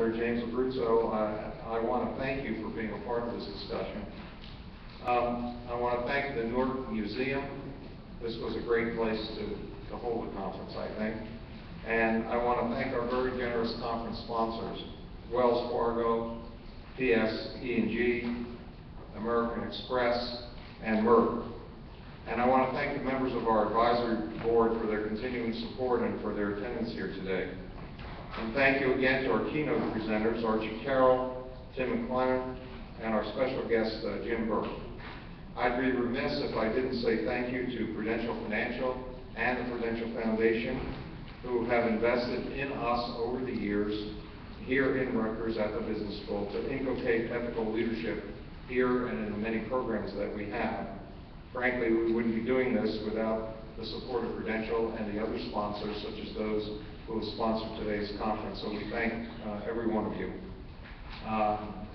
Senator James Abruzzo. I, I want to thank you for being a part of this discussion. Um, I want to thank the Newark Museum. This was a great place to, to hold a conference, I think. And I want to thank our very generous conference sponsors, Wells Fargo, PSE&G, American Express, and Merck. And I want to thank the members of our advisory board for their continuing support and for their attendance here today. And thank you again to our keynote presenters, Archie Carroll, Tim McClimon, and our special guest, uh, Jim Burke. I'd be remiss if I didn't say thank you to Prudential Financial and the Prudential Foundation, who have invested in us over the years here in Rutgers at the Business School to inculcate ethical leadership here and in the many programs that we have. Frankly, we wouldn't be doing this without the support of Prudential and the other sponsors, such as those who have sponsored today's conference. So we thank uh, every one of you. Um,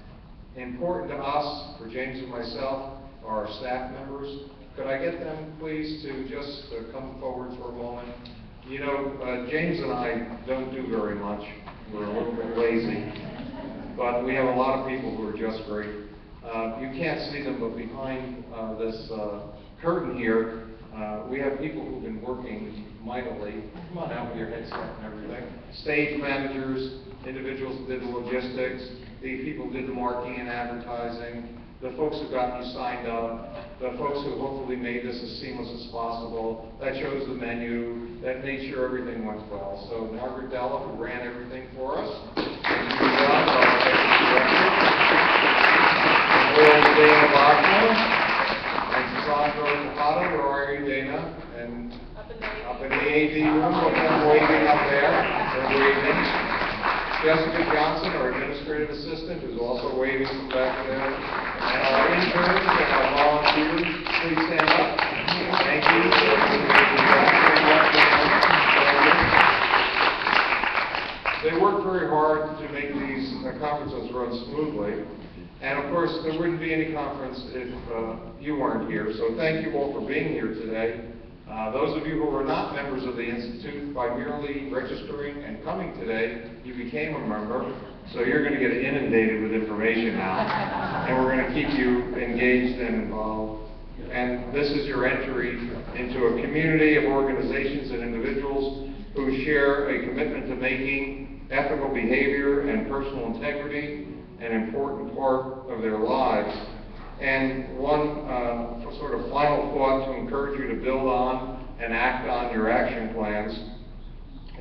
important to us, for James and myself, are our staff members. Could I get them, please, to just uh, come forward for a moment? You know, uh, James and I don't do very much. We're a little bit lazy. But we have a lot of people who are just great. Uh, you can't see them, but behind uh, this uh, curtain here, uh, we have people who've been working mightily. Come on out with your headset and everything. Stage managers, individuals who did the logistics, the people who did the marketing and advertising, the folks who got you signed up, the folks who hopefully made this as seamless as possible, that chose the menu, that made sure everything went well. So Margaret Della, who ran everything for us, and you, Rob, our executive director, Will Dana Bachman, and Sandro Zapata, where are you, Dana? And AD room, at them waving up there, they're waving. Jessica Johnson, our administrative assistant, who's also waving from back there. And our interns and our volunteers, please stand up. Thank you. They work very hard to make these uh, conferences run smoothly. And of course, there wouldn't be any conference if uh, you weren't here. So thank you all for being here today. Uh, Those of you who were not members of the Institute, by merely registering and coming today, you became a member, so you're going to get inundated with information now, and we're going to keep you engaged and involved. And this is your entry into a community of organizations and individuals who share a commitment to making ethical behavior and personal integrity an important part of their lives. And one uh, final thought to encourage you to build on and act on your action plans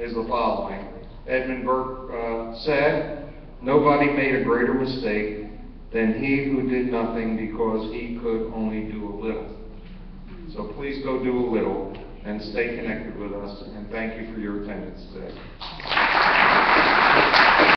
is the following. Edmund Burke uh, said, Nobody made a greater mistake than he who did nothing because he could only do a little. So please go do a little and stay connected with us, and thank you for your attendance today.